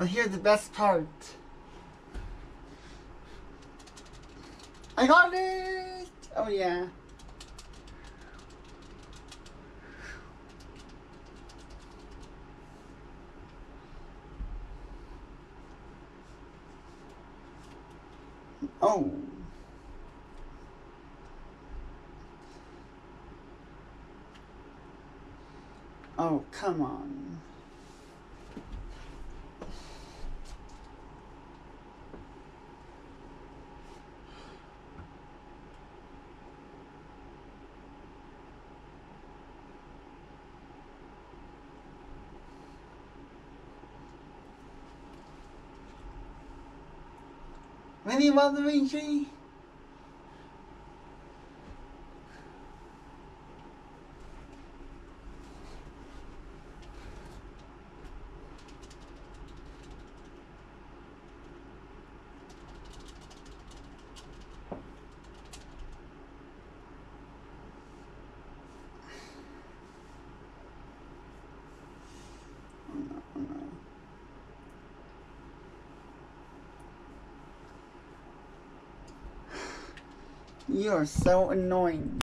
But here's the best part. I got it! Oh yeah. Oh. Oh, come on. Any mother tree? You are so annoying.